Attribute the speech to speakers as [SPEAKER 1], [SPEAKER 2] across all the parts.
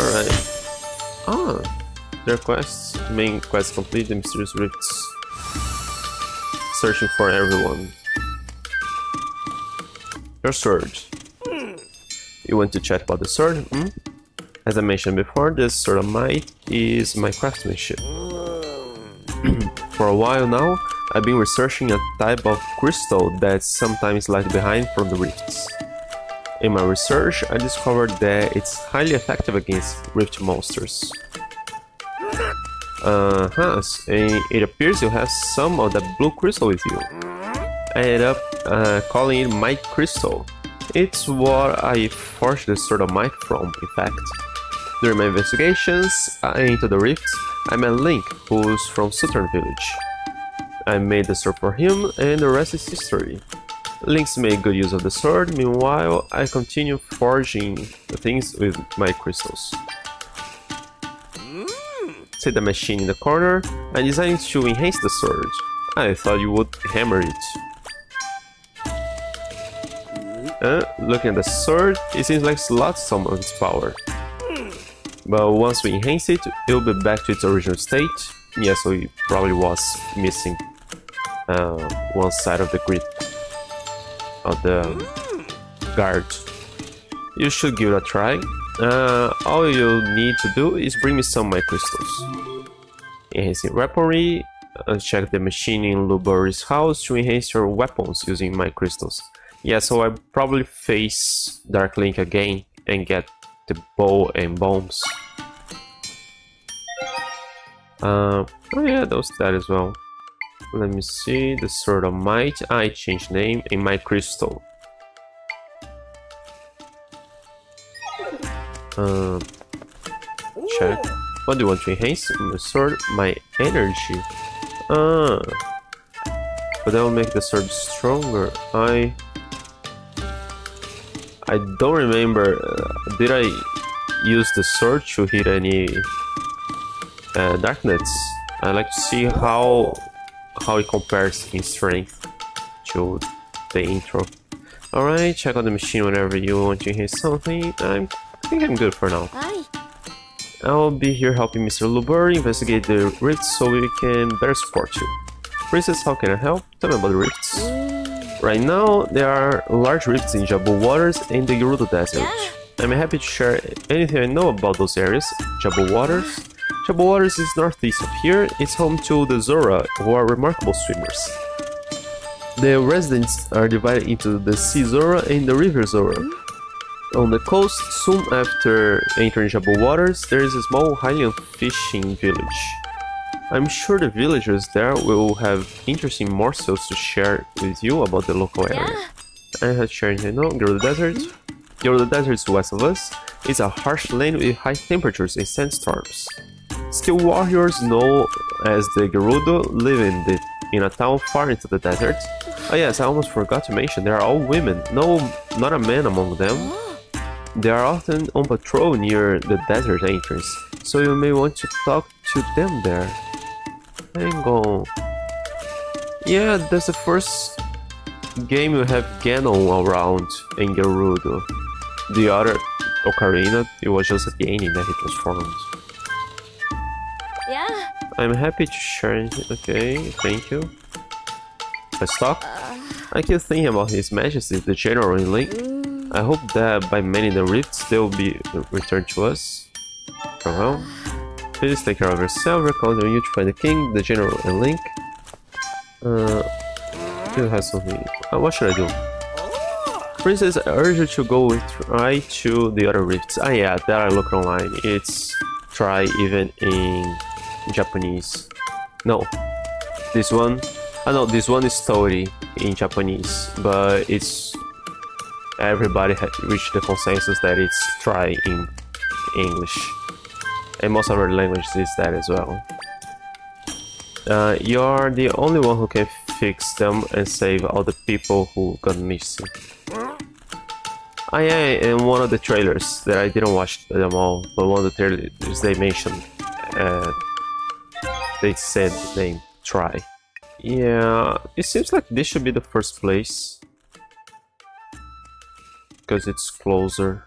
[SPEAKER 1] Alright. Ah, their quests. Main quest complete, the mysterious rifts. Searching for everyone. Your sword. You want to chat about the sword? Hmm? As I mentioned before, this sword of might is my craftsmanship. for a while now, I've been researching a type of crystal that sometimes lags behind from the rifts. In my research, I discovered that it's highly effective against rift monsters. Uh-huh, it appears you have some of that blue crystal with you. I ended up uh, calling it Might Crystal. It's what I forged the Sword of Might from, in fact. During my investigations into the rifts, I met Link, who's from Suthorn Village. I made the sword for him, and the rest is history. Link's made good use of the sword, meanwhile, I continue forging the things with might crystals. Set the machine in the corner, I designed to enhance the sword. I thought you would hammer it. Uh, looking at the sword, it seems like lost some of its power. But once we enhance it, it'll be back to its original state. Yeah, so it probably was missing uh, one side of the grip of the guard. You should give it a try. Uh, all you need to do is bring me some of might crystals. Enhancing weaponry. Uh, check the machine in Lueburry's house to enhance your weapons using might crystals. Yeah, so I probably face Dark Link again and get the bow and bombs. Uh, oh yeah, those that as well. Let me see, the Sword of Might. I change name in might crystal. Uh, check. What do you want to enhance? The sword, my energy. Ah, but that will make the sword stronger. I I don't remember. Uh, did I use the sword to hit any uh, darknets? I like to see how how it compares in strength to the intro. Alright, check out the machine whenever you want to hear something. I'm, I think I'm good for now.
[SPEAKER 2] Hi.
[SPEAKER 1] I'll be here helping Mr. Lueburry investigate the rifts so we can better support you. Princess, how can I help? Tell me about the rifts. Right now, there are large rifts in Jabu Waters and the Gerudo Desert. I'm happy to share anything I know about those areas. Jabu Waters. Waters is northeast of here. It's home to the Zora, who are remarkable swimmers. The residents are divided into the Sea Zora and the River Zora. On the coast, soon after entering Jabu Waters, there is a small Hylian fishing village. I'm sure the villagers there will have interesting morsels to share with you about the local area. I had shared, you know, Gerudo Desert. Gerudo Desert is west of us. It's a harsh land with high temperatures and sandstorms. Skilled warriors known as the Gerudo live in, the, in a town far into the desert. Oh yes, I almost forgot to mention, they are all women. No, not a man among them. They are often on patrol near the desert entrance, so you may want to talk to them there. Hang on. Yeah, that's the first game you have Ganon around in Gerudo. The other Ocarina, it was just the ending that he transformed.
[SPEAKER 2] Yeah.
[SPEAKER 1] I'm happy to share it. Okay, thank you. Let's talk. I keep thinking about His Majesty, the General in Link. I hope that by many the rifts they will be returned to us. Farewell. Please take care of yourself. We're counting on you to find the king, the general, and Link. Uh, you have something. Uh, what should I do? Princess, I urge you to go with Tri to the other rifts. Ah, yeah, that I look online. It's Tri even in Japanese. No, this one. I know this one is Tori in Japanese, but it's everybody had reached the consensus that it's Tri in English, and most other languages is that as well. Uh, you're the only one who can fix them and save all the people who got missing. I am in one of the trailers that I didn't watch them all, but one of the trailers they mentioned, uh, they said the name Tri. Yeah, it seems like this should be the first place. Because it's closer.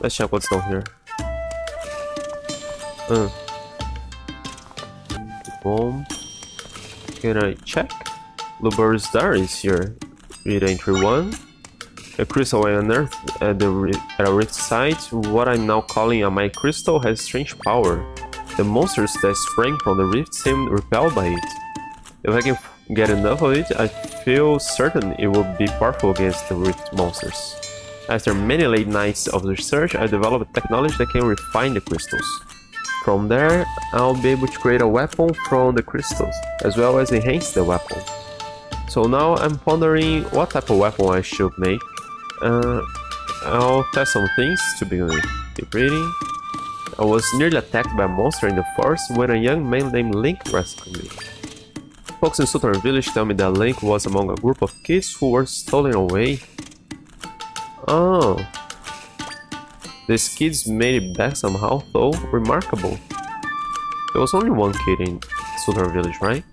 [SPEAKER 1] Let's check what's down here. Uh. Boom. Can I check? Lueburry's diary is here. Read entry 1. A crystal I unearthed at, the, at a rift site, what I'm now calling a might crystal, has strange power. The monsters that sprang from the rift seem repelled by it. If I can get enough of it, I feel certain it will be powerful against the rift monsters. After many late nights of research, I developed a technology that can refine the crystals. From there, I'll be able to create a weapon from the crystals, as well as enhance the weapon. So now I'm pondering what type of weapon I should make. Uh, I'll test some things to begin with. Keep reading. I was nearly attacked by a monster in the forest when a young man named Link rescued me. Folks in Suthorn Village tell me that Link was among a group of kids who were stolen away. Oh. These kids made it back somehow, though remarkable. There was only one kid in Suthorn Village, right?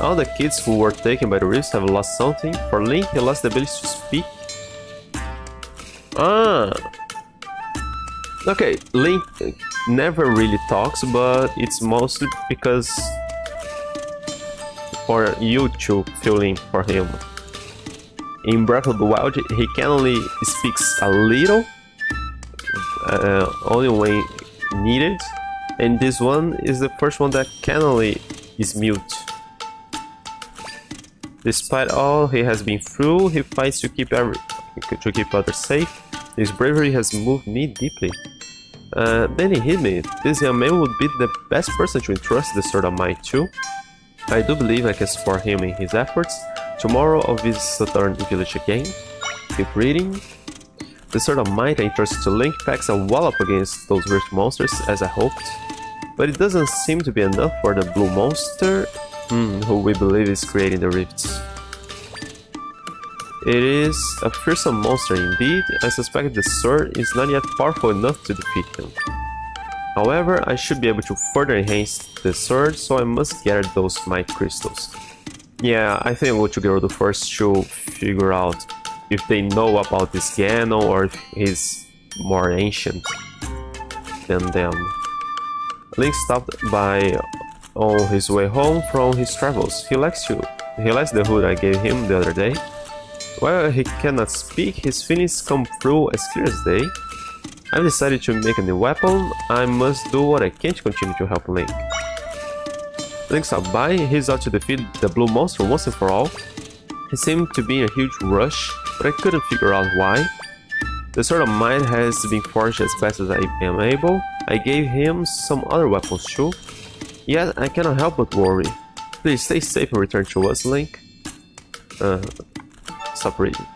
[SPEAKER 1] All the kids who were taken by the rifts have lost something. For Link, he lost the ability to speak. Ah, Okay, Link never really talks, but it's mostly because for you to for him. In Breath of the Wild, he can only speaks a little, uh, only when needed, and this one is the first one that can only is mute. Despite all he has been through, he fights to keep every to keep others safe. His bravery has moved me deeply. Uh, then he hit me. This young man would be the best person to entrust the Sword of Might to. I do believe I can support him in his efforts. Tomorrow I'll visit Suthorn Village again. Keep reading. The Sword of Might I entrusted to Link packs a wallop against those rich monsters as I hoped. But it doesn't seem to be enough for the blue monster, hmm, who we believe is creating the rifts. It is a fearsome monster indeed, I suspect the sword is not yet powerful enough to defeat him. However, I should be able to further enhance the sword, so I must gather those might crystals. Yeah, I think we'll go the first to figure out if they know about this Ganon or if he's more ancient than them. Link stopped by on his way home from his travels. He likes to he likes the hood I gave him the other day. While he cannot speak, his feelings come through as clear as day. I've decided to make a new weapon, I must do what I can to continue to help Link. Link stopped by, he's out to defeat the blue monster once and for all. He seemed to be in a huge rush, but I couldn't figure out why. The Sword of Might has been forged as fast as I am able. I gave him some other weapons too. Yet I cannot help but worry. Please stay safe and return to us, Link. Uh, reading.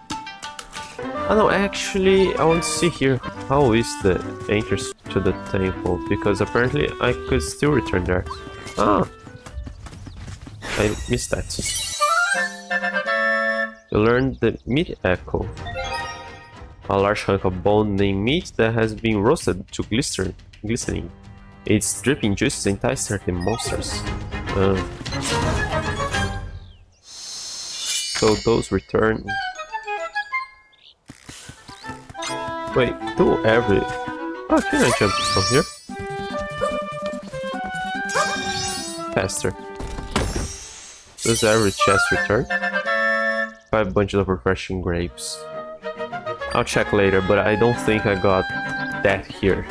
[SPEAKER 1] Oh no, actually, I want to see here how is the entrance to the temple, because apparently I could still return there. Ah! I missed that. You learned the meat echo. A large hunk of bone named meat that has been roasted to glister glistening. Its dripping juices entice certain monsters. Uh, so those return. Wait, do every. Oh, can I jump from here? Faster. Does every chest return? Five bunches of refreshing grapes. I'll check later, but I don't think I got that here.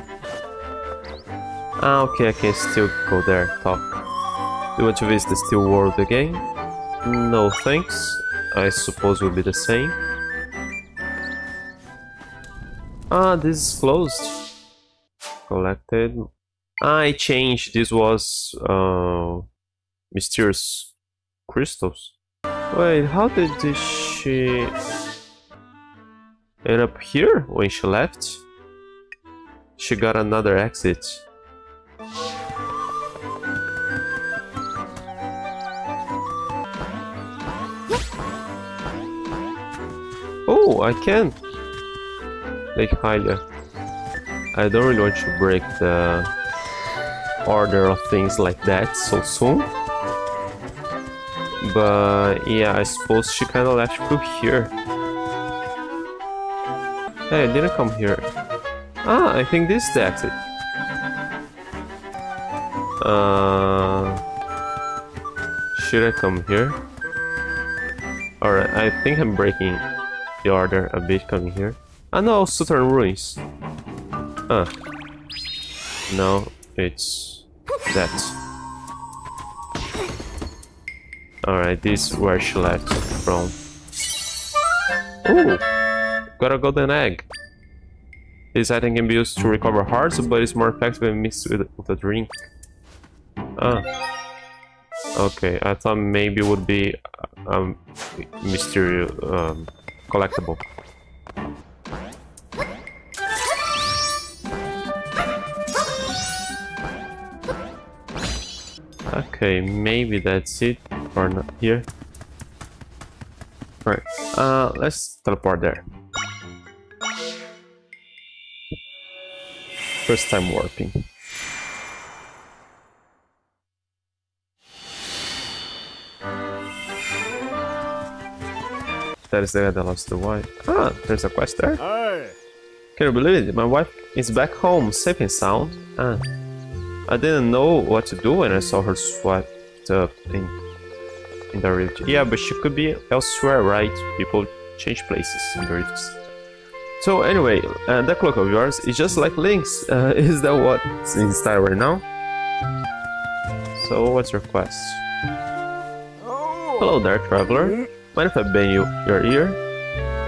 [SPEAKER 1] Ah, okay, I can still go there, talk. Do you want to visit the Still World again? No thanks. I suppose will be the same. Ah, this is closed. Collected. I changed. This was uh, mysterious crystals. Wait, how did she end up here when she left? She got another exit. Oh, I can. Like higher. I don't really want to break the order of things like that so soon. But yeah, I suppose she kind of left through here. Hey, I didn't come here. Ah, I think this is the exit. Uh, should I come here? Alright, I think I'm breaking the order a bit coming here. Ah no, Suthorn Ruins. Ah. No, it's that. Alright, this is where she left from. Ooh! Got a golden egg. This item can be used to recover hearts, but it's more effective when mixed with, with a drink. Ah. Okay, I thought maybe it would be a um, mysterious um, collectible. Okay, maybe that's it, or not here. Right, uh, let's teleport there. First time warping. That is the guy that lost the wife. Ah, there's a quest there.
[SPEAKER 2] Hey.
[SPEAKER 1] Can you believe it? My wife is back home, safe and sound. Ah. I didn't know what to do when I saw her swept up in, in the rift. Yeah, but she could be elsewhere, right? People change places in the rifts. So anyway, uh, that cloak of yours is just like Link's. Uh, is that what's in style right now? So what's your quest?
[SPEAKER 2] Oh.
[SPEAKER 1] Hello there, traveler. Mind if I bend you your ear?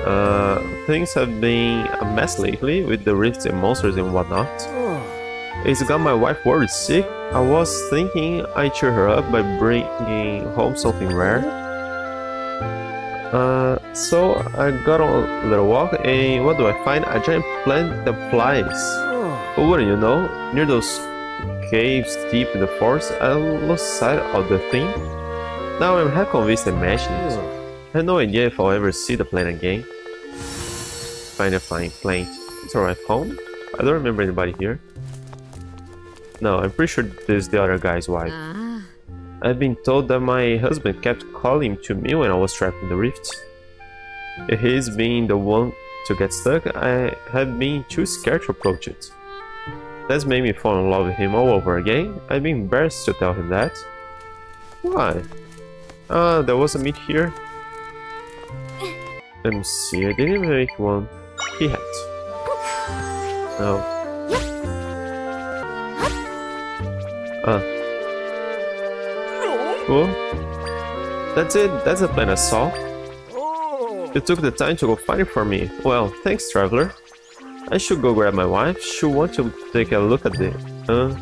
[SPEAKER 1] Uh, things have been a mess lately with the rifts and monsters and whatnot. It's got my wife worried sick. I was thinking I'd cheer her up by bringing home something rare. Uh, so I got on a little walk and what do I find? A giant plant that flies. But wouldn't you know, near those caves deep in the forest, I lost sight of the thing. Now I'm half convinced I imagined it. I have no idea if I'll ever see the plane again. Find a flying plane. It's arrived home? I don't remember anybody here. No, I'm pretty sure this is the other guy's wife.
[SPEAKER 3] Ah.
[SPEAKER 1] I've been told that my husband kept calling to me when I was trapped in the rift. If he's being the one to get stuck, I have been too scared to approach it. That's made me fall in love with him all over again. I've been embarrassed to tell him that. Why? Ah, there was a meat here. Let me see, I didn't make one. He had. No. Ah. Cool. That's it, that's the plan I saw. You took the time to go find it for me. Well, thanks, traveler. I should go grab my wife. She'll want to take a look at it. Huh?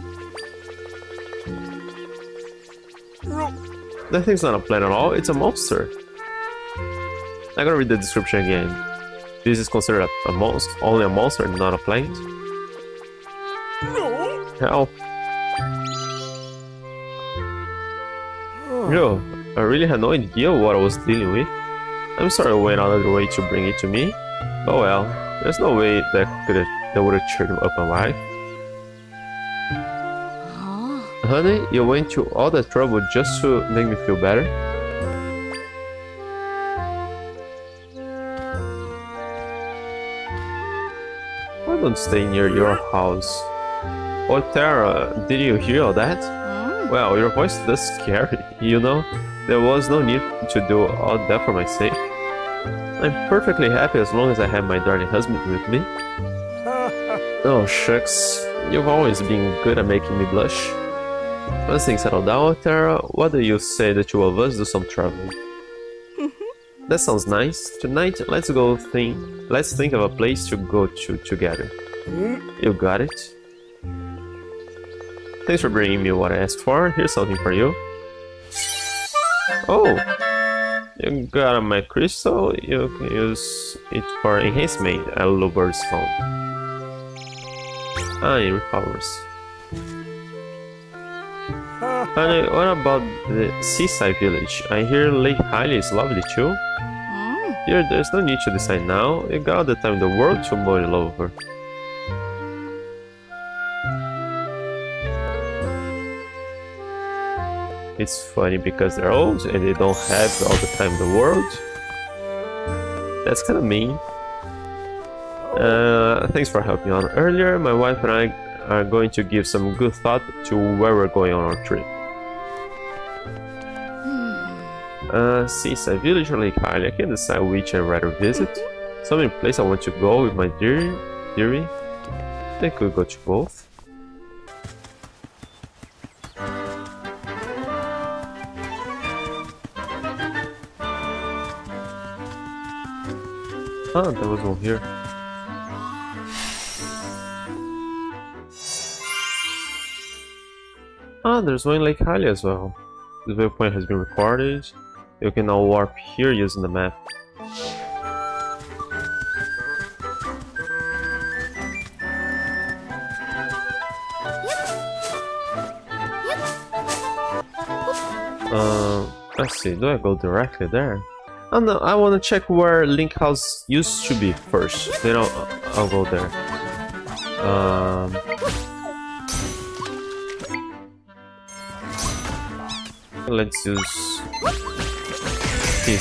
[SPEAKER 1] That thing's not a plant at all, it's a monster. I gotta read the description again. This is considered a, a monster, only a monster, not a plant.
[SPEAKER 2] No.
[SPEAKER 1] Help. Yo, I really had no idea what I was dealing with. I'm sorry I went out of the way to bring it to me. Oh well, there's no way that could have that would have cheered up my life.
[SPEAKER 3] Oh.
[SPEAKER 1] Honey, you went to all that trouble just to make me feel better? Don't stay near your house? Oh Tara, did you hear all that?
[SPEAKER 3] Mm.
[SPEAKER 1] Well, your voice does scare me, you know? There was no need to do all that for my sake. I'm perfectly happy as long as I have my darling husband with me. Oh shucks, you've always been good at making me blush. Once things settle down, Tara, what do you say the two of us do some traveling? that sounds nice. Tonight, let's go think. Let's think of a place to go to together. You got it. Thanks for bringing me what I asked for. Here's something for you. Oh, you got might crystal. You can use it for enhancement at Lueburry's phone. Ah, it recovers. Honey, what about the seaside village? I hear Lake Hylia is lovely too. Dear, there's no need to decide now. You got the time in the world to it over. It's funny because they're old and they don't have all the time in the world. That's kind of mean. Uh, thanks for helping out earlier. My wife and I are going to give some good thought to where we're going on our trip. Uh, since I village Lake Hylia, I can decide which I'd rather visit. So many places I want to go with my dear, dearie. I could go to both. Ah, there was one here. Ah, there's one in Lake Hylia as well. This waypoint has been recorded. You can now warp here using the map. Uh, let's see, do I go directly there? Oh no, I want to check where Link House used to be first, then I'll, I'll go there. Um, let's use You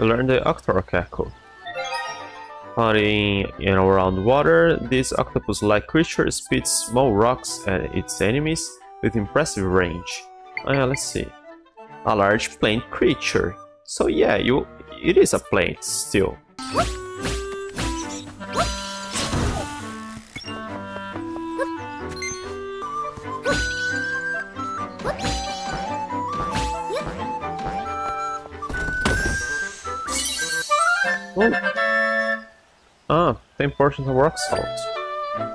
[SPEAKER 1] learn the. Floating in around water, this octopus-like creature spits small rocks at its enemies with impressive range. Oh let's see. A large plant creature. So yeah, you it is a plant still. Oh. Ah, 10 portions of rock salt.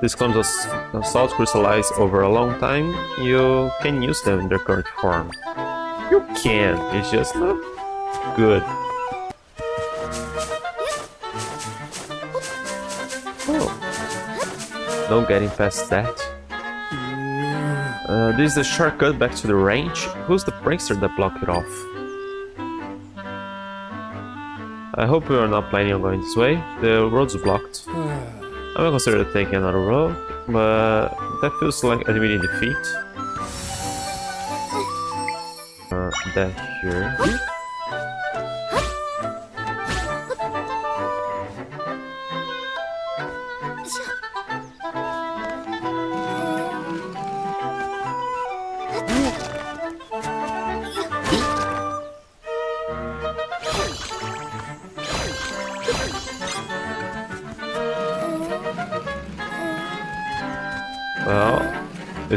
[SPEAKER 1] These clumps of salt crystallize over a long time. You can use them in their current form. You can, it's just not good. No getting past that. Uh, this is the shortcut back to the range. Who's the prankster that blocked it off? I hope we are not planning on going this way. The road's blocked. I will consider taking another road, but that feels like admitting defeat. Uh, that here.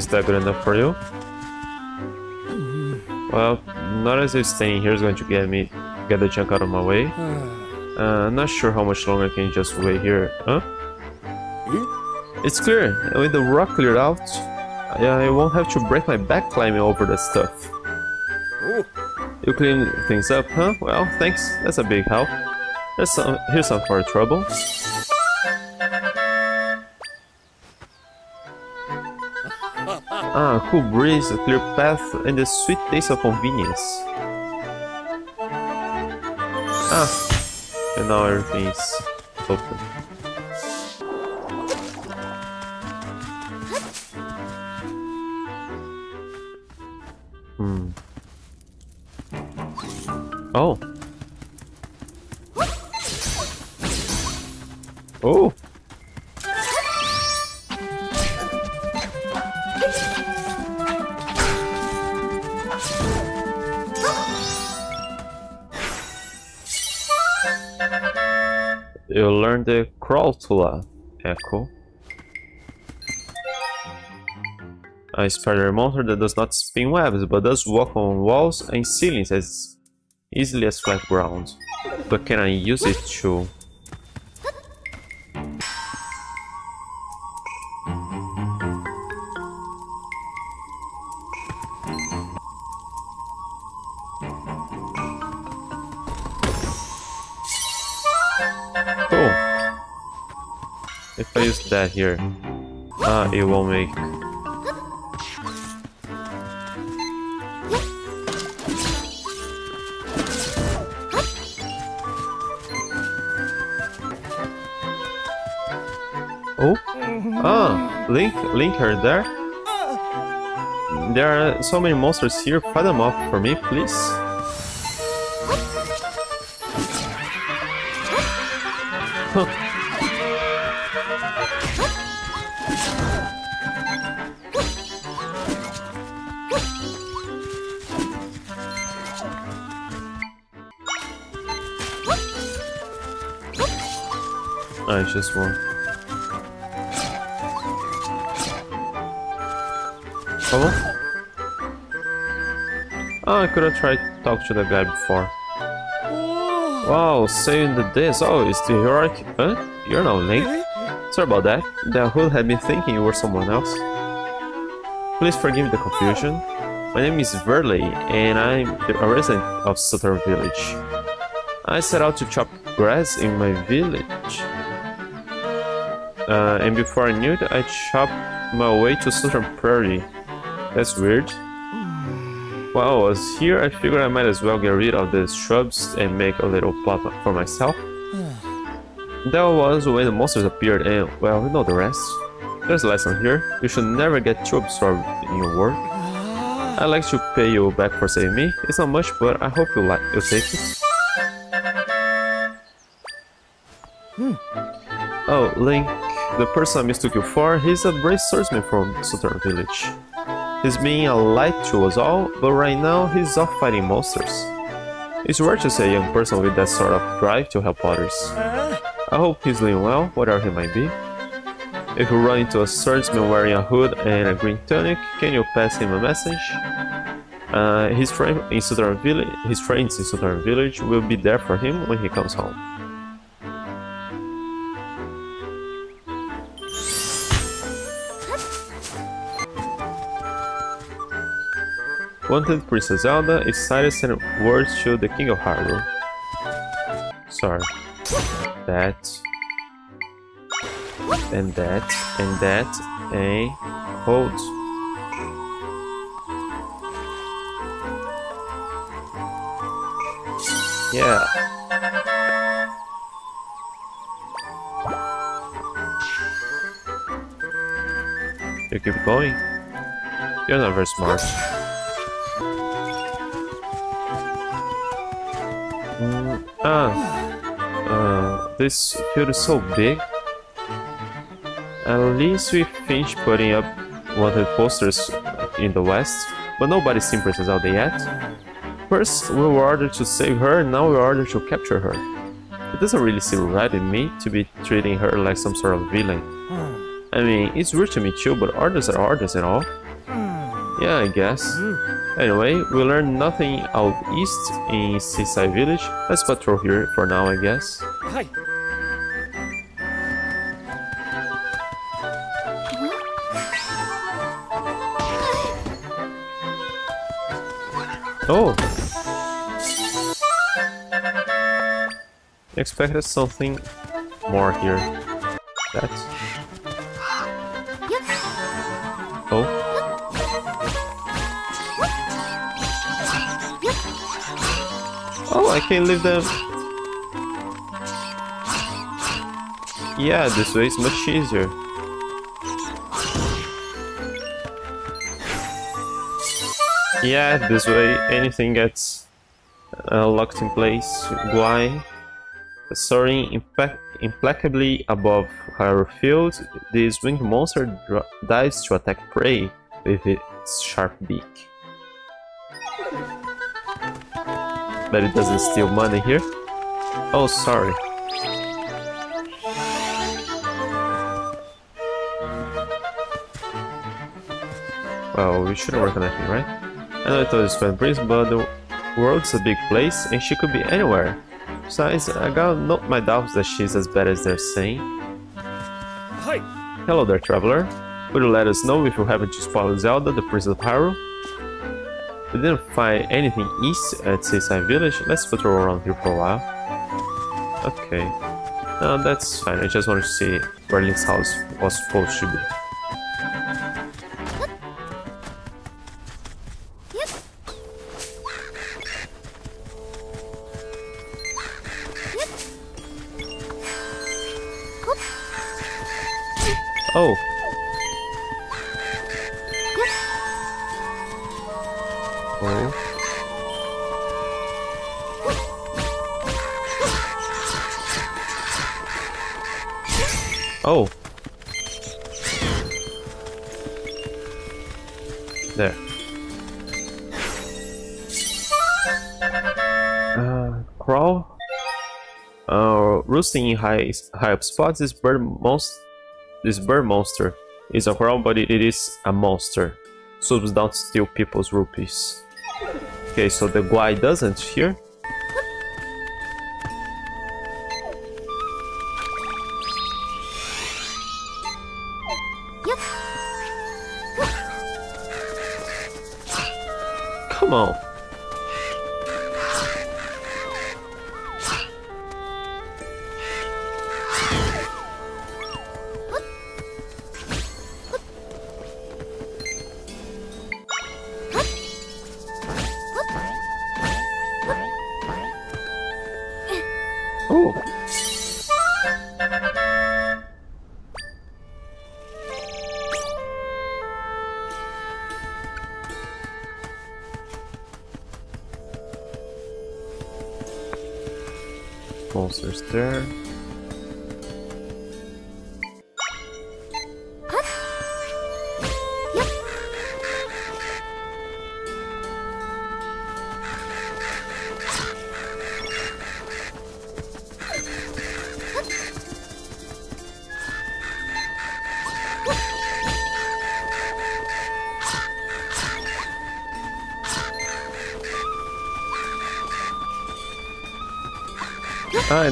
[SPEAKER 1] Is that good enough for you? Well, not as if staying here is going to get me get the junk out of my way. Uh, I'm not sure how much longer I can just wait here. Huh? It's clear. With the rock cleared out, I, I won't have to break my back climbing over the stuff. You clean things up, huh? Well, thanks. That's a big help. Here's some, here's some for trouble. Cool breeze, a clear path, and the sweet taste of convenience. Ah, and now everything is open. Hmm. Oh. The Crawltula Echo. A spider monster that does not spin webs, but does walk on walls and ceilings as easily as flat ground. But can I use it to... that here, ah, it won't make. Oh, ah, Link, Link, are there? There are so many monsters here. Fight them off for me, please. Huh. Just one. Hello? Oh, I could have tried to talk to the guy before. Wow, saving the days. Oh, it's the heroic. Huh? You're not Link. Sorry about that. The hood had me thinking you were someone else. Please forgive the confusion. My name is Verley, and I'm a resident of Suthorn Village. I set out to chop grass in my village. Uh, and before I knew it, I chopped my way to Suthorn Prairie. That's weird. While I was here, I figured I might as well get rid of the shrubs and make a little plot for myself. That was when the monsters appeared and, well, you know the rest. There's a lesson here. You should never get too absorbed in your work. I'd like to pay you back for saving me. It's not much, but I hope you like you take it. Oh, Link, the person I mistook you for, he's a brave swordsman from Suthorn Village. He's being a light to us all, but right now he's off fighting monsters. It's rare to see a young person with that sort of drive to help others. I hope he's doing well, whatever he might be. If you run into a swordsman wearing a hood and a green tunic, can you pass him a message? Uh, his, friend in Village, his friends in Suthorn Village will be there for him when he comes home. Wanted Princess Zelda is decided and send word to the King of Hyrule. Sorry. That. And that. And that. And hold. Yeah. You keep going? You're not very smart. Ah, uh, this field is so big. At least we finished putting up wanted posters in the west, but nobody's seen Princess Zelda yet. First, we were ordered to save her, now we're ordered to capture her. It doesn't really seem right in me to be treating her like some sort of villain. I mean, it's rude to me too, but orders are orders and all. Yeah, I guess. Anyway, we learned nothing out east in Seaside Village. Let's patrol here for now, I guess.
[SPEAKER 2] はい。
[SPEAKER 1] Oh! Expected something more here. That. I can't leave them. Yeah, this way is much easier. Yeah, this way anything gets uh, locked in place. Why? Soaring implacably above her field, this winged monster dives to attack prey with its sharp beak. But it doesn't steal money here. Oh, sorry. Well, we shouldn't work on anything, right? I know I told this friend Prince, but the world's a big place and she could be anywhere. Besides, I got no my doubts that she's as bad as they're saying.
[SPEAKER 2] Hi!
[SPEAKER 1] Hello there, traveler. Would you let us know if you happen to spot Zelda, the Princess of Hyrule? We didn't find anything east at Seaside Village. Let's patrol around here for a while. Okay. That's fine. I just wanted to see where Link's house was supposed to be. Oh. Oh. There. Uh, crawl. Uh, roosting in high high up spots. This bird most this bird monster is a crawl, but it, it is a monster. So does not steal people's rupees. Okay, so the guy doesn't here.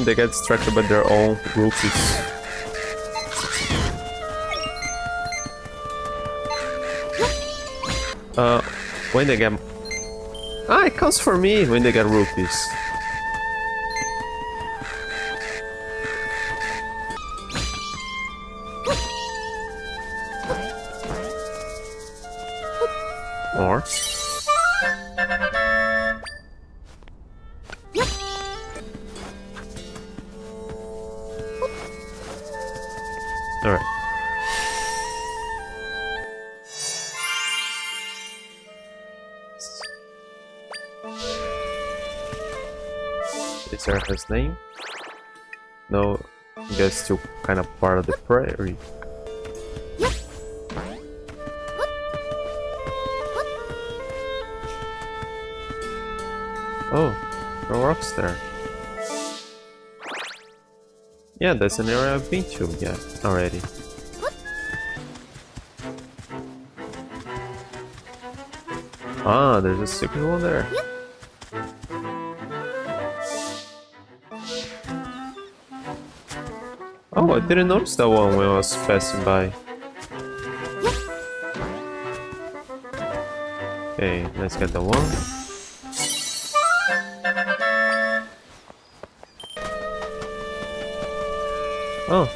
[SPEAKER 1] They get distracted by their own rupees. Uh, when they get... Ah, it comes for me when they get rupees. Oh, no rocks there. Yeah, that's an area I've been to, yeah, already. Ah, there's a secret one there. I didn't notice that one when I was passing by. Okay, let's get the one. Oh.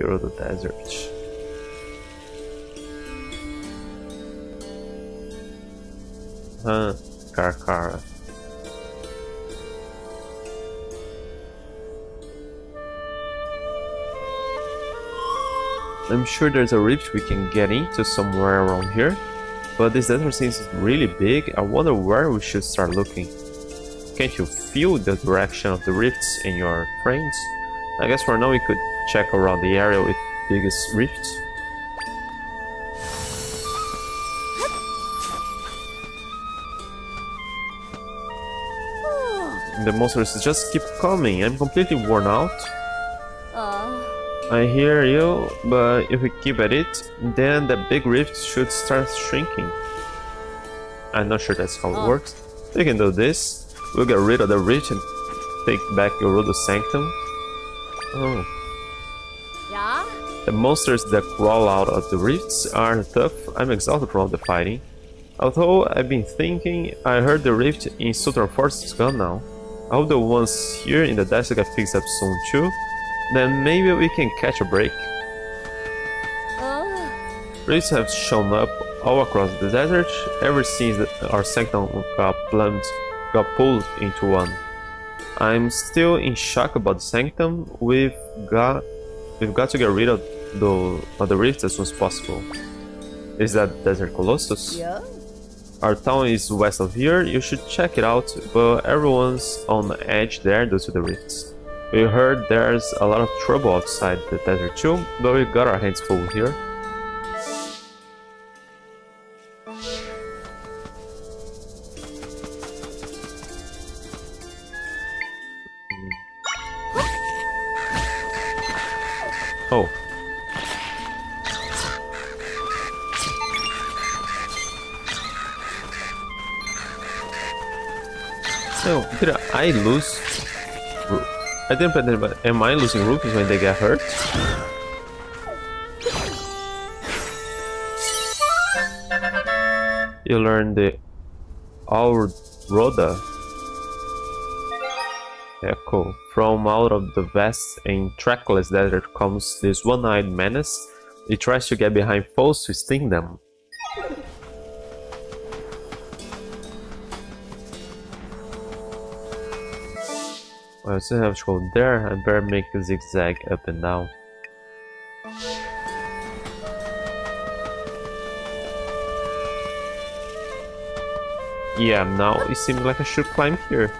[SPEAKER 1] Of the desert. I'm sure there's a rift we can get into somewhere around here. But this desert seems really big, I wonder where we should start looking. Can't you feel the direction of the rifts in your frames? I guess for now we could check around the area with biggest rifts. The monsters just keep coming, I'm completely worn out. I hear you, but if we keep at it, then the big rift should start shrinking. I'm not sure that's how it
[SPEAKER 3] Oh.
[SPEAKER 1] works. We can do this. We'll get rid of the rift and take back Gerudo Sanctum. Oh.
[SPEAKER 3] yeah?
[SPEAKER 1] The monsters that crawl out of the rifts are tough. I'm exhausted from the fighting. Although I've been thinking, I heard the rift in Suthorn Forest is gone now. I hope the ones here in the desert get fixed up soon too. Then maybe we can catch a break.
[SPEAKER 3] Uh,
[SPEAKER 1] Rifts have shown up all across the desert ever since our sanctum got plumbed, got pulled into one. I'm still in shock about the sanctum. We've got we've got to get rid of the, of the rift as soon as possible. Is that Desert Colossus?
[SPEAKER 3] Yeah.
[SPEAKER 1] Our town is west of here, you should check it out, but everyone's on edge there due to the rifts. We heard there's a lot of trouble outside the desert too, but we got our hands full here. Oh. So, did I lose? I didn't pay attention, but am I losing rupees when they get hurt? You learn the Aruroda. Yeah, cool. From out of the vast and trackless desert comes this one-eyed menace. It tries to get behind foes to sting them. Well, I still have to go there. I better make a zigzag up and down. Yeah, now it seems like I should climb here.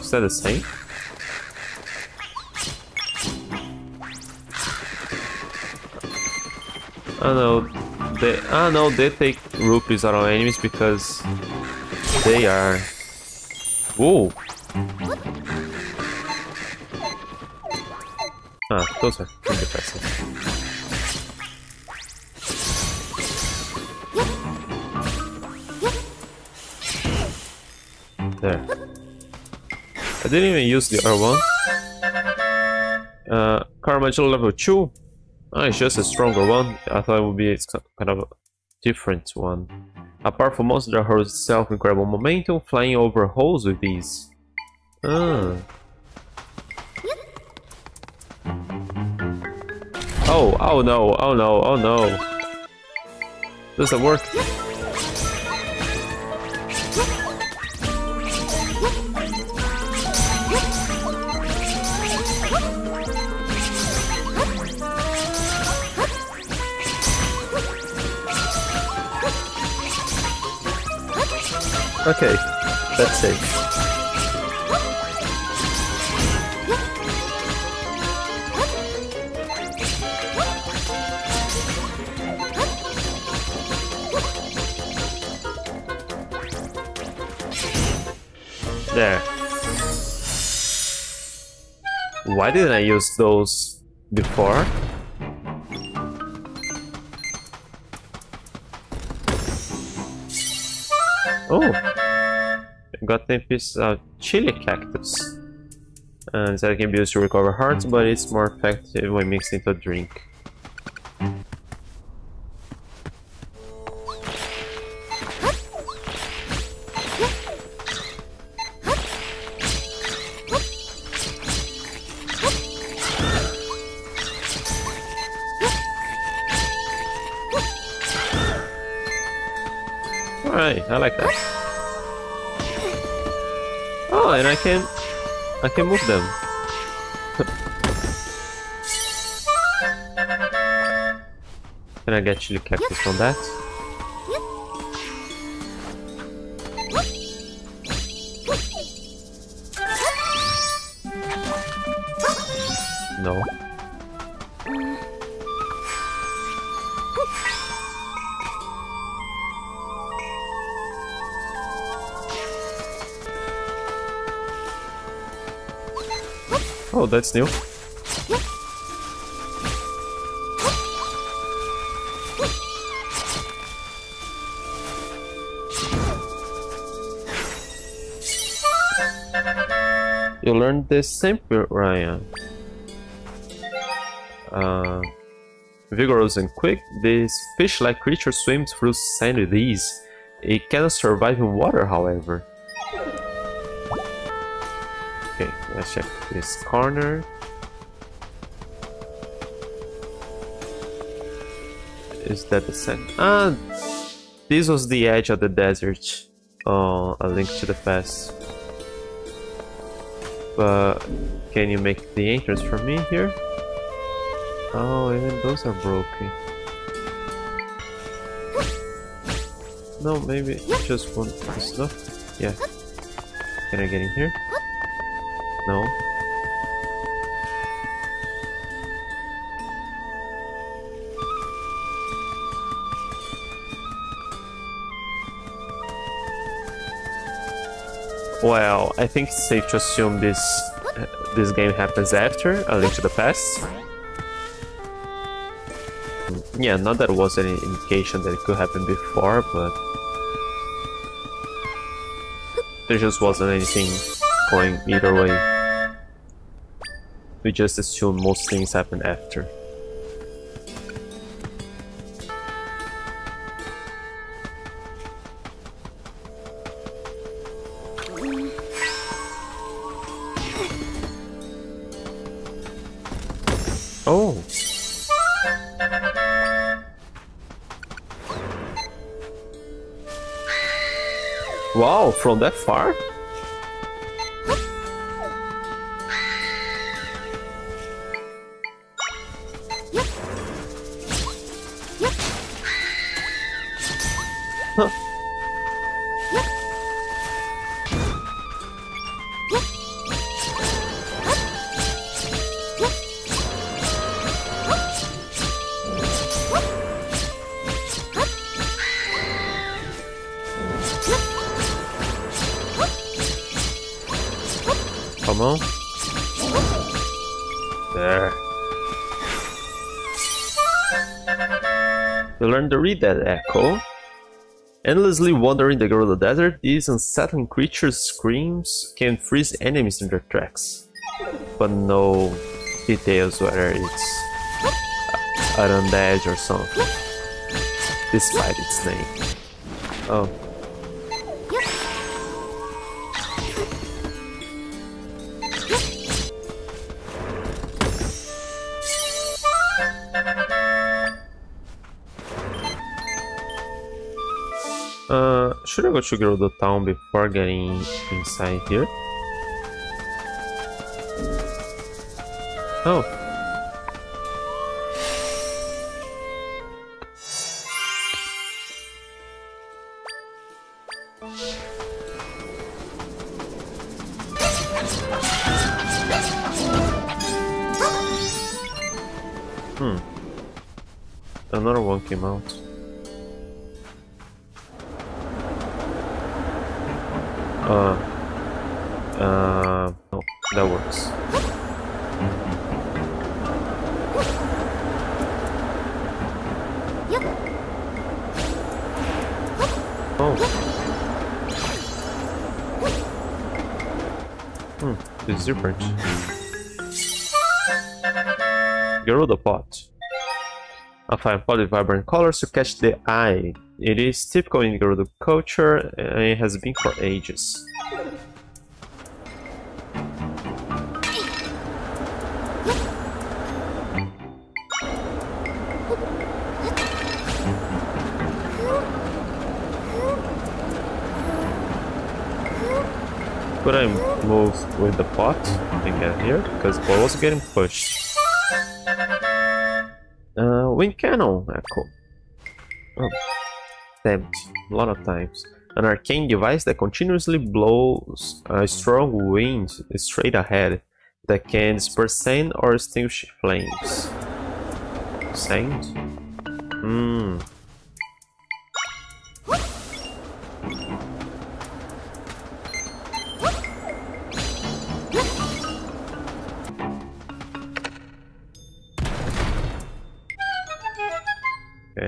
[SPEAKER 1] Is that the same? I know they I know they take rupees out of enemies because they are Whoa Ah, those are pretty depressing. There. I didn't even use the R1. Uh, Caromadillo level 2. Ah, it's just a stronger one. I thought it would be kind of a different one. A powerful monster that holds itself incredible momentum, flying over holes with these. Ah. Oh, oh no, oh no, oh no. Does that work? Okay, that's it. There. Why didn't I use those before? Got a piece of chili cactus. And that can be used to recover hearts, mm. but it's more effective when mixed into a drink. Can move them. can I get chili cactus on that? That's new. You learned this simple, Ryan. Uh, vigorous and quick, this fish-like creature swims through sand with ease. It cannot survive in water, however. Okay, let's check this corner. is that the second? Ah, this was the edge of the desert. Oh, a link to the past. But can you make the entrance for me here? Oh, even those are broken. No, maybe just one stuff. Yeah. Can I get in here? No. Well, I think it's safe to assume this uh, this game happens after A Link to the Past. Yeah, not that was any indication that it could happen before, but there just wasn't anything going either way. We just assume most things happen after. Oh. Wow, from that far? You learn to ReDead echo. Endlessly wandering the Gerudo Desert, these unsettling creatures' screams can freeze enemies in their tracks. But no details whether it's an undead or something. Despite its name. Oh. Uh, should I go to Gerudo Town before getting inside here? Oh. Hmm. Another one came out. Uh, uh, no, that works. Oh. Hmm, this is different. Gerudo pot. A fine with vibrant colors to catch the eye. It is typical in Gerudo culture and it has been for ages. Could I move with the pot and get here? Because I was getting pushed. Uh, wind cannon, echo. Oh, stabbed a lot of times. An arcane device that continuously blows a strong wind straight ahead that can disperse sand or extinguish flames. Sand? Hmm.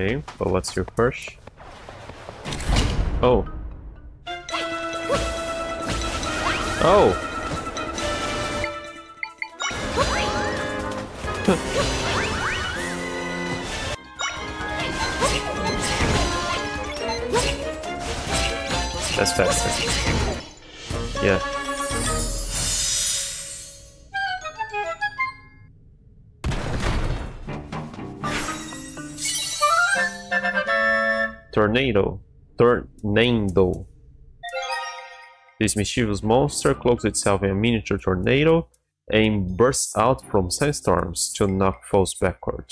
[SPEAKER 1] Okay, but what's your first? Oh. Oh! That's faster. Yeah. Tornado. Tornado. This mischievous monster cloaks itself in a miniature tornado and bursts out from sandstorms to knock foes backward.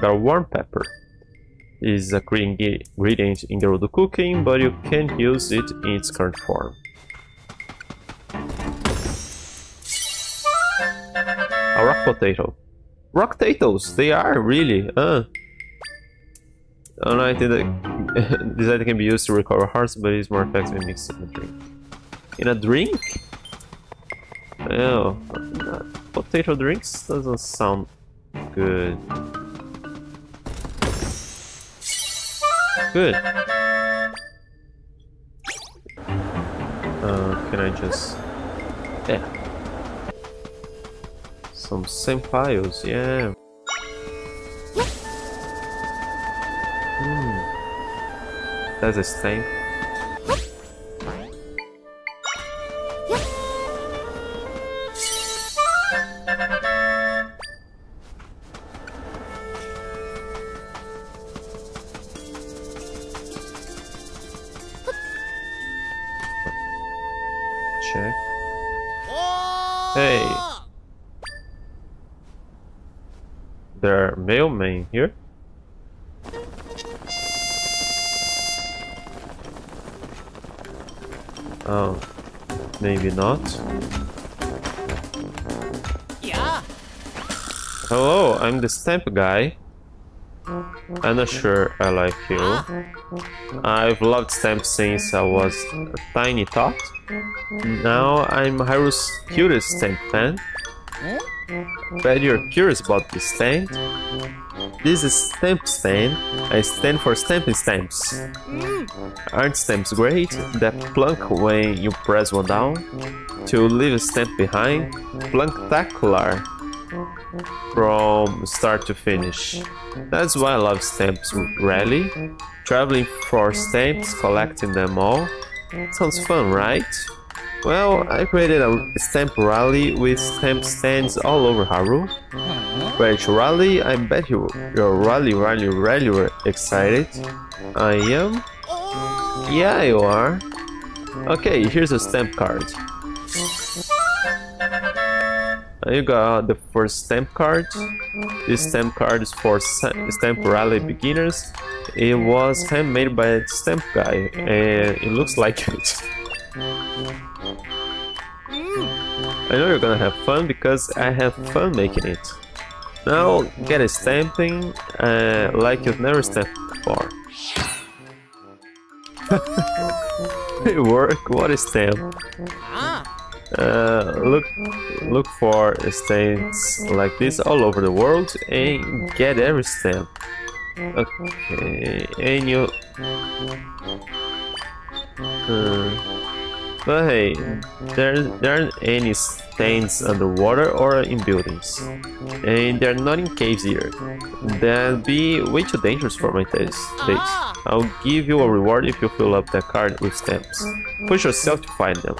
[SPEAKER 1] Got a warm pepper. Is a green ingredient in the Gerudo cooking, but you can't use it in its current form. A rock potato. Rock potatoes, they are really, uh. No, I think that this item can be used to recover hearts, but it's more effective mixed in a drink. In a drink? Oh, potato drinks doesn't sound good. Good. Uh, can I just... Yeah. Some same files, yeah. Hmm. That's a stain. Mailmen here. Oh, maybe not.
[SPEAKER 2] Yeah.
[SPEAKER 1] Hello, I'm the stamp guy. I'm not sure I like you. I've loved stamps since I was a tiny tot. Now I'm Hyrule cutest stamp fan. Bet you're curious about this stand. This is Stamp Stand. I stand for stamping stamps. Aren't stamps great? That plunk when you press one down to leave a stamp behind. Plunktacular from start to finish. That's why I love stamps rally. Traveling for stamps, collecting them all. Sounds fun, right? Well, I created a stamp rally with stamp stands all over Hyrule. To rally? I bet you, you're really, really, really excited. I am? Yeah, you are. Okay, here's a stamp card. You got the first stamp card. This stamp card is for Stamp Rally beginners. It was handmade by a stamp guy, and it looks like it. I know you're gonna have fun because I have fun making it. Now get a stamping uh, like you've never stamped before. it worked. What a stamp! Uh, look, look for stamps like this all over the world and get every stamp. Okay, and you. Uh, but hey, there, there aren't any stains underwater or in buildings. And they're not in caves either. That'd be way too dangerous for my taste. I'll give you a reward if you fill up that card with stamps. Push yourself to find them.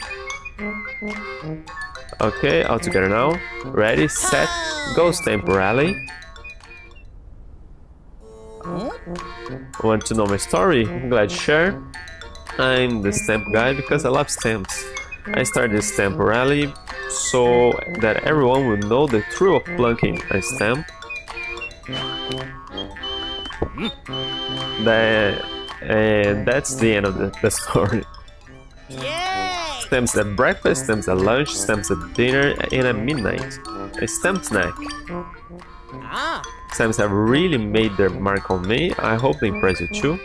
[SPEAKER 1] Okay, all together now. Ready, set, go stamp rally. Want to know my story? Glad to share. I'm the stamp guy because I love stamps. I started the stamp rally so that everyone will know the thrill of plunking a stamp. That, and that's the end of the, the story. Stamps at breakfast, stamps at lunch, stamps at dinner, and at midnight. A stamp snack. Ah. Stamps have really made their mark on me. I hope they impress you too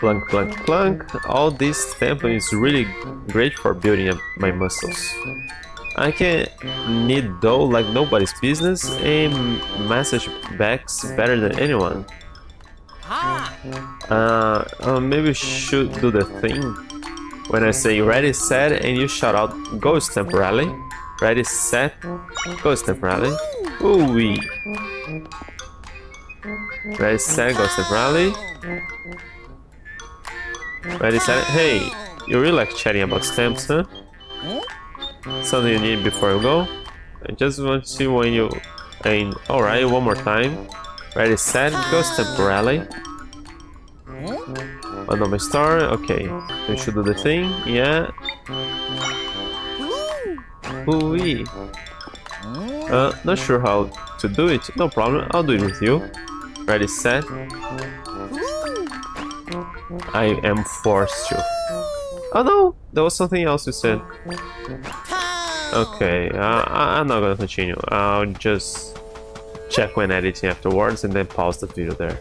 [SPEAKER 1] clunk, clunk, clunk. All this sampling is really great for building up my muscles. I can knead dough like nobody's business and massage backs better than anyone. Uh, uh, maybe should do the thing. When I say ready, set, and you shout out ghost temporarily. Ready, set, ghost temporarily. Ooh wee. Ready, set, ghost temporarily. 97. Hey, you really like chatting about stamps, huh? Something you need before you go? I just want to see when you... I mean, alright, one more time. Ready, set, go stamp rally. Another star, okay. We should do the thing, yeah. Ooh uh, not sure how to do it, no problem, I'll do it with you. Ready, set, I am forced to. Oh no, there was something else you said. Okay, uh, I'm not gonna continue. I'll just check when editing afterwards and then pause the video there.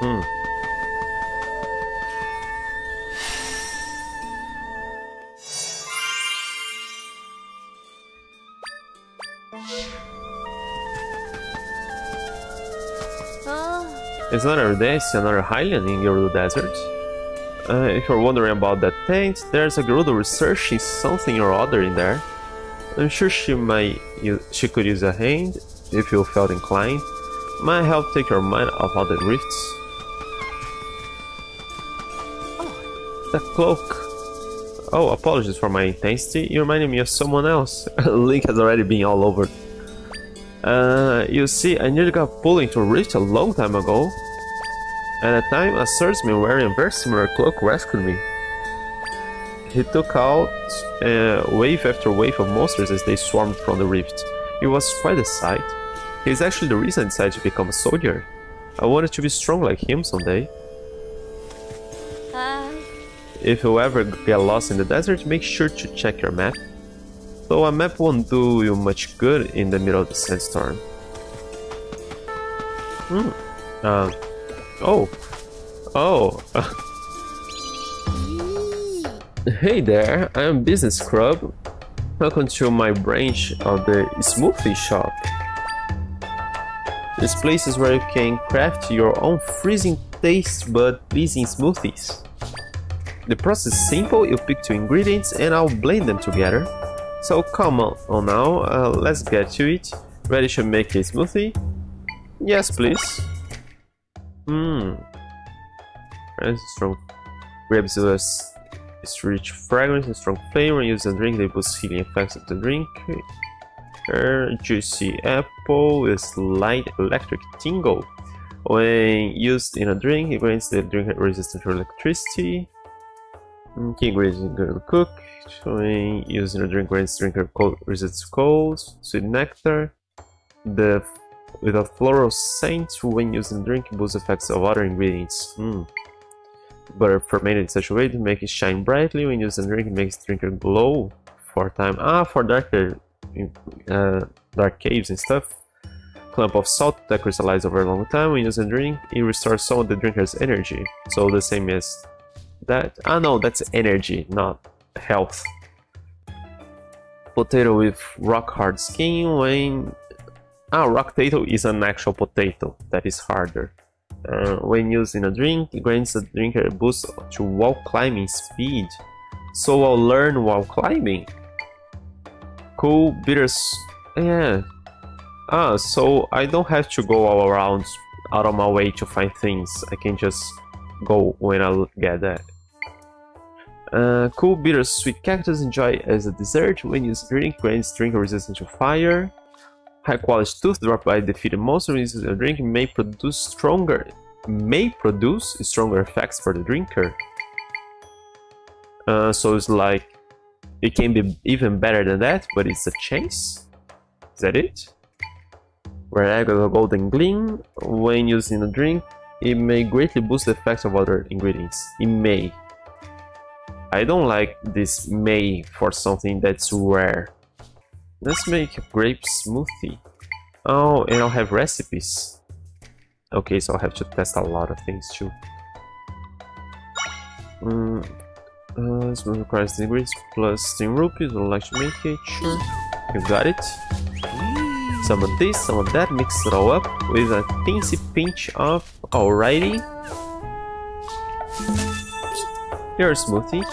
[SPEAKER 1] Hmm. It's not every day I see another Hylian in Gerudo Desert. Uh, if you're wondering about that tent, there's a Gerudo researching something or other in there. I'm sure she might u- she could use a hand if you felt inclined. Might help take your mind off other rifts. Oh. The cloak. Oh, apologies for my intensity. You reminded me of someone else. Link has already been all over uh, you see, I nearly got pulled into a rift a long time ago. At a time, a swordsman wearing a very similar cloak rescued me. He took out uh, wave after wave of monsters as they swarmed from the rift. It was quite a sight. He is actually the reason I decided to become a soldier. I wanted to be strong like him someday.
[SPEAKER 3] 아,
[SPEAKER 1] If you ever get lost in the desert, make sure to check your map. Though a map won't do you much good in the middle of the sandstorm. Hmm. Uh, oh. Oh. hey there, I am Business Scrub. Welcome to my branch of the smoothie shop. This place is where you can craft your own freezing taste but pleasing smoothies. The process is simple, you pick two ingredients and I'll blend them together. So come on, on now, uh, let's get to it. Ready to make a smoothie? Yes, please. Mmm. Strong with its rich fragrance and strong flavor. Use a drink that boosts healing effects of the drink. Uh, juicy apple with light electric tingle. When used in a drink, it grants the drink resistant to electricity. Key ingredients good cook. When used in a drink, grants drinker cold resists cold. Sweet nectar. The with a floral scent when using in drink boosts effects of other ingredients. Mm. Butter fermented in such a way to make it shine brightly when used in drink. It makes drinker glow for time. Ah, for darker, uh, dark caves and stuff. Clump of salt that crystallizes over a long time when used in drink. It restores some of the drinker's energy. So the same as that. Ah, no, that's energy, not health. Potato with rock hard skin when Ah, rock potato is an actual potato that is harder. Uh, when used in a drink, it grants the drinker a boost to wall climbing speed. So I'll learn while climbing. Cool, bitters. Yeah. Ah, so I don't have to go all around out of my way to find things. I can just go when I get that. Uh, cool, bitter, sweet cactus enjoy as a dessert. When used in drink, grants drinker resistance to fire. High quality tooth dropped by defeated monster when used in a drink may produce stronger may produce stronger effects for the drinker. Uh, so it's like it can be even better than that, but it's a chance. Is that it? Where I got a golden gleam when used in a drink, it may greatly boost the effects of other ingredients. It may. I don't like this may for something that's rare. Let's make a grape smoothie. Oh, and I'll have recipes. Okay, so I'll have to test a lot of things too. Mm, uh, smoothie requires ingredients plus 10 rupees. Would like to make it? Sure. You got it. Some of this, some of that, mix it all up with a teensy pinch of alrighty. Your smoothie.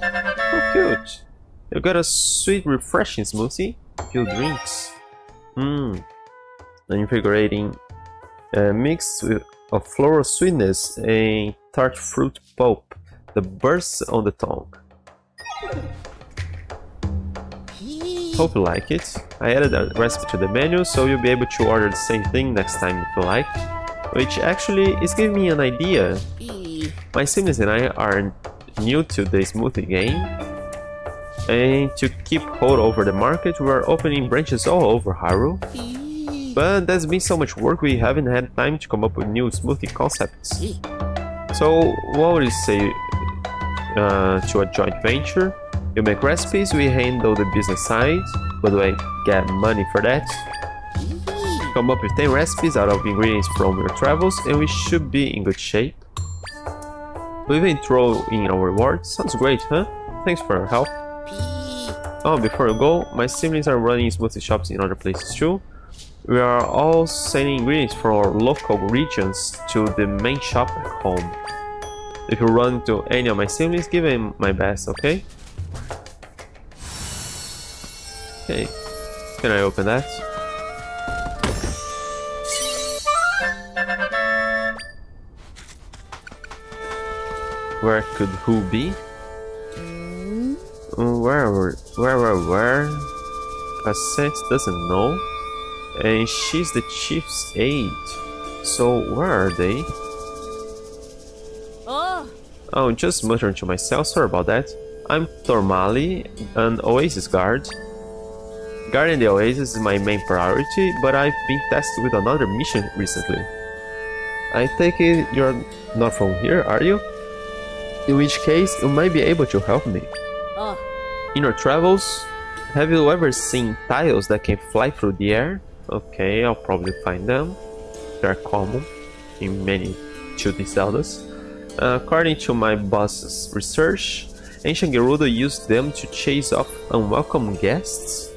[SPEAKER 1] Oh, cute. You got a sweet, refreshing smoothie. Few drinks. Mmm. An invigorating uh, mix with of floral sweetness and tart fruit pulp that bursts on the tongue. Hope you like it. I added a recipe to the menu so you'll be able to order the same thing next time if you like. Which actually is giving me an idea. My siblings and I are new to the smoothie game. And to keep hold over the market, we're opening branches all over Hyrule. But there's been so much work we haven't had time to come up with new smoothie concepts. So what would you say uh, to a joint venture? You make recipes, we handle the business side, but I get money for that? Come up with 10 recipes out of ingredients from your travels and we should be in good shape. We even throw in our rewards. Sounds great, huh? Thanks for your help. Oh, before you go, my siblings are running smoothie shops in other places too. We are all sending ingredients from our local regions to the main shop at home. If you run into any of my siblings, give them my best, okay? Okay. Can I open that? Where could who be? Where, where, where, where, where? Cassette doesn't know. And she's the chief's aide. So where are they?
[SPEAKER 3] Oh,
[SPEAKER 1] Oh, just muttering to myself, sorry about that. I'm Tormali, an Oasis guard. Guarding the Oasis is my main priority, but I've been tasked with another mission recently. I take it you're not from here, are you? In which case, you might be able to help me. In your travels, have you ever seen tiles that can fly through the air? Okay, I'll probably find them. They're common in many 2D Zeldas. Uh, according to my boss's research, Ancient Gerudo used them to chase off unwelcome guests.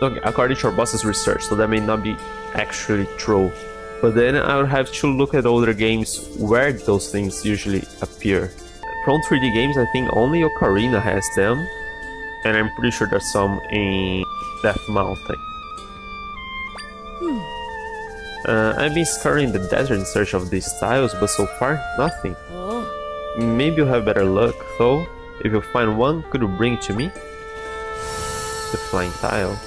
[SPEAKER 1] Okay, according to our boss's research, so that may not be actually true. But then I would have to look at other games where those things usually appear. From 3D games, I think only Ocarina has them, and I'm pretty sure there's some in Death Mountain. Uh, I've been scouring the desert in search of these tiles, but so far, nothing.
[SPEAKER 3] oh.
[SPEAKER 1] Maybe you'll have better luck, though. If you find one, could you bring it to me? The flying tile.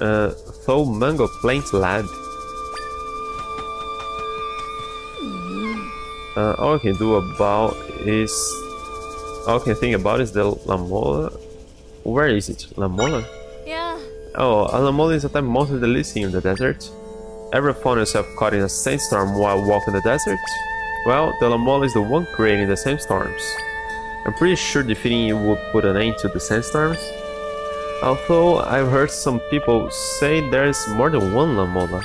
[SPEAKER 1] Uh, Tough Mango Plant Lab. Uh, all I can do about is... All I can think about is the Lanmola. Where is it? Lanmola?
[SPEAKER 3] Yeah.
[SPEAKER 1] Oh, a Lanmola is a type of monster that lives in the desert. Ever found yourself caught in a sandstorm while walking the desert? Well, the Lanmola is the one creating the sandstorms. I'm pretty sure defeating you would put an end to the sandstorms. Although I've heard some people say there's more than one Lanmola.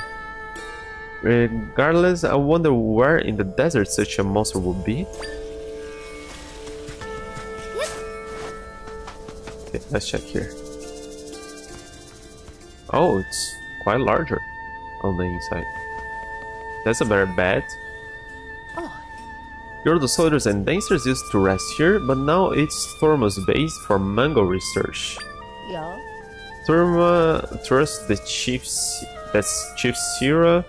[SPEAKER 1] Regardless, I wonder where in the desert such a monster would be. Okay, let's check here. Oh, it's quite larger on the inside. That's a better bed.
[SPEAKER 3] Oh,
[SPEAKER 1] You're the soldiers and dancers used to rest here, but now it's Thorma's base for Mango research.
[SPEAKER 3] yeah.
[SPEAKER 1] Thurma trusts the chiefs that's Chief Sira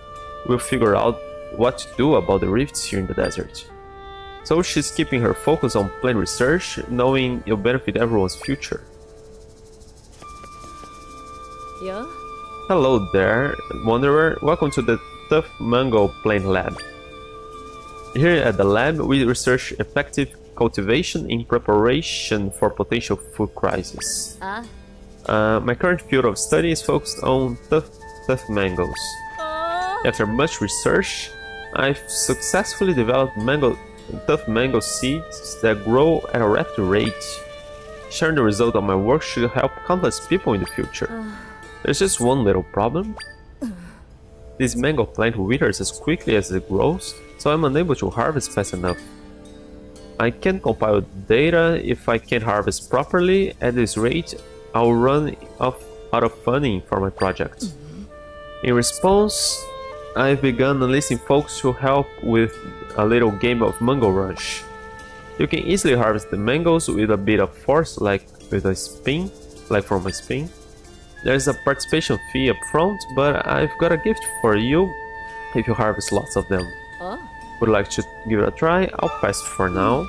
[SPEAKER 1] will figure out what to do about the rifts here in the desert. So she's keeping her focus on plant research, knowing it'll benefit everyone's future.
[SPEAKER 3] Yeah.
[SPEAKER 1] Hello there, Wanderer. Welcome to the Tough Mango Plant Lab. Here at the lab, we research effective cultivation in preparation for potential food crisis.
[SPEAKER 3] Ah.
[SPEAKER 1] Uh, my current field of study is focused on tough, tough mangoes. After much research, I've successfully developed mango, tough mango seeds that grow at a rapid rate. Sharing the result of my work should help countless people in the future. There's just one little problem. This mango plant withers as quickly as it grows, so I'm unable to harvest fast enough. I can't compile data if I can't harvest properly. At this rate, I'll run off, out of funding for my project. In response, I've begun enlisting folks to help with a little game of Mango Rush. You can easily harvest the mangoes with a bit of force, like with a spin, like from a spin. There's a participation fee up front, but I've got a gift for you. if you harvest lots of them.
[SPEAKER 3] Oh.
[SPEAKER 1] Would like to give it a try? I'll pass for now.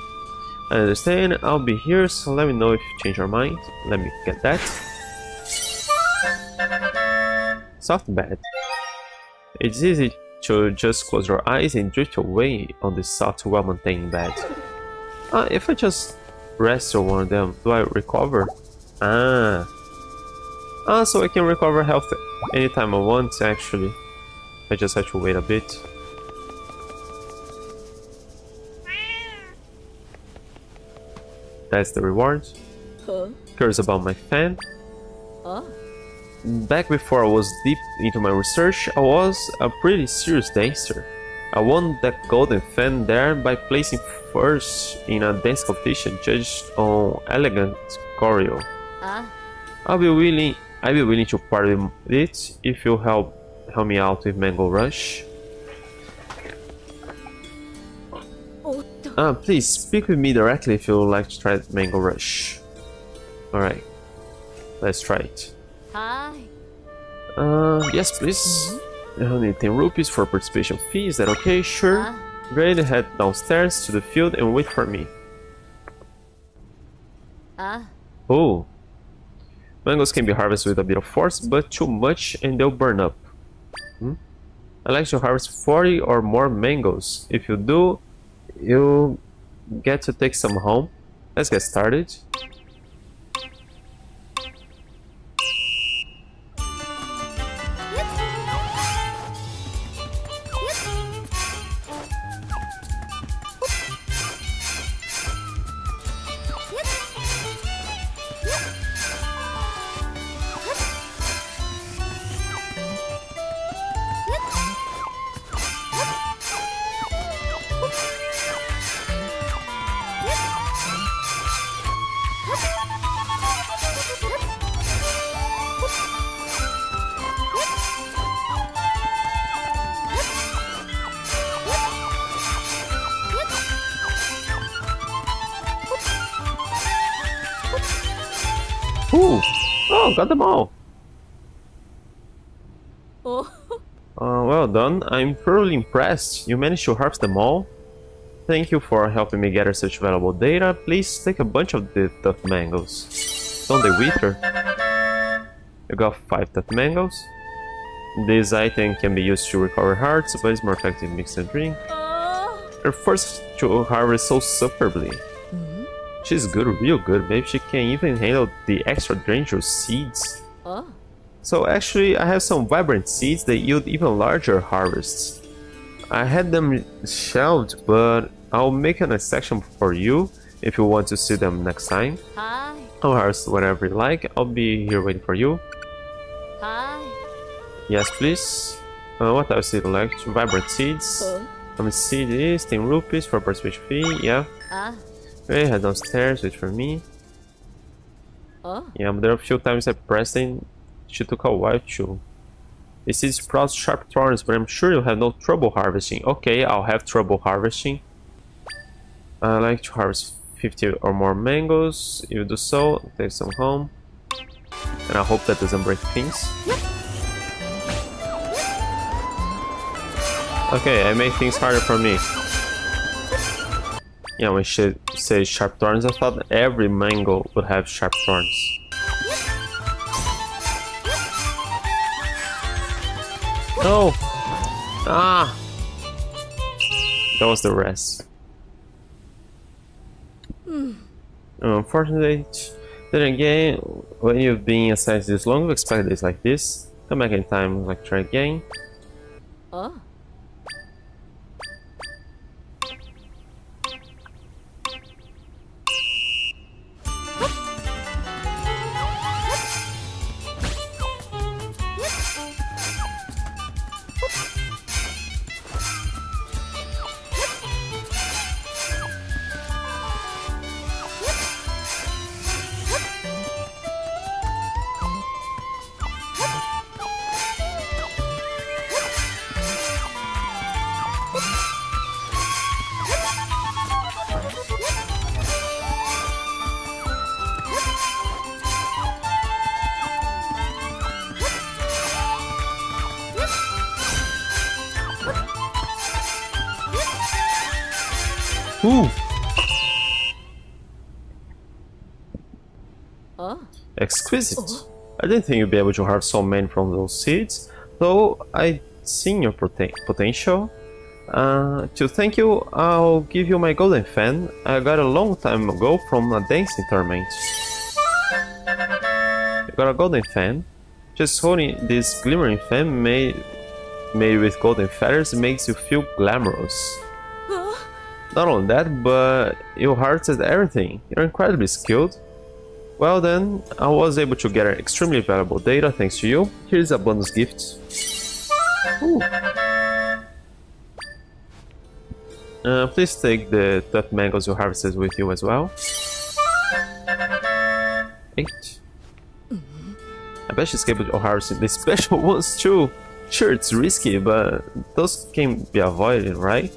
[SPEAKER 1] I understand, I'll be here, so let me know if you change your mind. Let me get that. Soft bed. It's easy to just close your eyes and drift away on this soft, well-maintained bed. Uh, if I just rest on one of them, do I recover? Ah. Ah, so I can recover health anytime I want, actually. I just have to wait a bit. That's the reward.
[SPEAKER 3] Huh?
[SPEAKER 1] Curious about my fan.
[SPEAKER 3] Oh.
[SPEAKER 1] Back before I was deep into my research, I was a pretty serious dancer. I won that golden fan there by placing first in a dance competition judged on elegant choreo.
[SPEAKER 3] Ah.
[SPEAKER 1] I'll be willing I'll be willing to part with it if you help help me out with Mango Rush. Ah, please speak with me directly if you would like to try Mango Rush. Alright. Let's try it.
[SPEAKER 3] Hi.
[SPEAKER 1] Uh, yes, please. I need 10 rupees for participation fee. Is that okay? Sure.
[SPEAKER 3] Ah.
[SPEAKER 1] Great, head downstairs to the field and wait for me.
[SPEAKER 3] Ah.
[SPEAKER 1] Oh. Mangoes can be harvested with a bit of force, but too much and they'll burn up. Hmm? I like to harvest 40 or more mangoes. If you do, you get to take some home. Let's get started. I'm thoroughly impressed. You managed to harvest them all. Thank you for helping me gather such valuable data. Please take a bunch of the tough mangoes. Don't they wither? You got 5 tough mangoes. This item can be used to recover hearts, but it's more effective mixed and drink. You're forced to harvest so superbly. Mm-hmm. She's good, real good. Maybe she can even handle the extra dangerous seeds.
[SPEAKER 3] Oh.
[SPEAKER 1] So actually, I have some vibrant seeds that yield even larger harvests. I had them shelved, but I'll make an section for you if you want to see them next time.
[SPEAKER 3] Hi.
[SPEAKER 1] I'll harvest whatever you like. I'll be here waiting for you.
[SPEAKER 3] Hi.
[SPEAKER 1] Yes, please. Uh, what else do you like? Vibrant seeds. Let me see this. 10 rupees for participation fee. Yeah.
[SPEAKER 3] Ah.
[SPEAKER 1] Okay, head downstairs. Wait for me.
[SPEAKER 3] Oh.
[SPEAKER 1] Yeah, but there are a few times I pressed and she took a while too. It seeds sprouts sharp thorns, but I'm sure you'll have no trouble harvesting. Okay, I'll have trouble harvesting. I like to harvest 50 or more mangoes. If you do so, take some home. And I hope that doesn't break things. Okay, I made things harder for me. Yeah, when she says sharp thorns, I thought every mango would have sharp thorns. No! Ah! That was the rest. Unfortunately, then again, when you've been assigned this long, you expect this like this. Come back in time, like try again.
[SPEAKER 3] Oh.
[SPEAKER 1] Exquisite. I didn't think you'd be able to harvest so many from those seeds, though I seen your poten potential. Uh, to thank you, I'll give you my golden fan. I got a long time ago from a dancing tournament. You got a golden fan. Just holding this glimmering fan made made with golden feathers makes you feel glamorous. Not only that, but you harvested everything. You're incredibly skilled. Well then, I was able to get extremely valuable data thanks to you. Here's a bonus gift. Ooh. Uh, please take the tough mangoes you harvested with you as well. Eight. I bet she's capable of harvesting the special ones too. Sure, it's risky, but those can be avoided, right?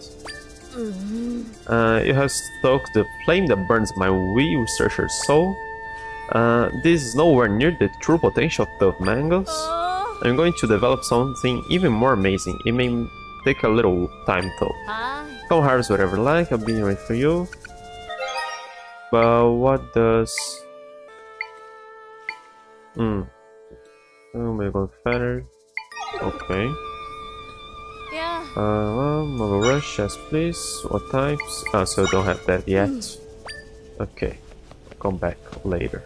[SPEAKER 1] Uh, you have stoked the flame that burns my wee researcher's soul. Uh, this is nowhere near the true potential of tough mangoes.
[SPEAKER 3] Oh.
[SPEAKER 1] I'm going to develop something even more amazing. It may take a little time though.
[SPEAKER 3] Hi.
[SPEAKER 1] Come harvest whatever you like, I'll be here for you. But what does... Hmm. Oh my god, feather. Okay.
[SPEAKER 3] Yeah.
[SPEAKER 1] Uh, well, Mango Rush, yes please. What types? Ah, so don't have that yet. Okay. Come back later.